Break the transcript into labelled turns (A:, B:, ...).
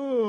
A: Oh.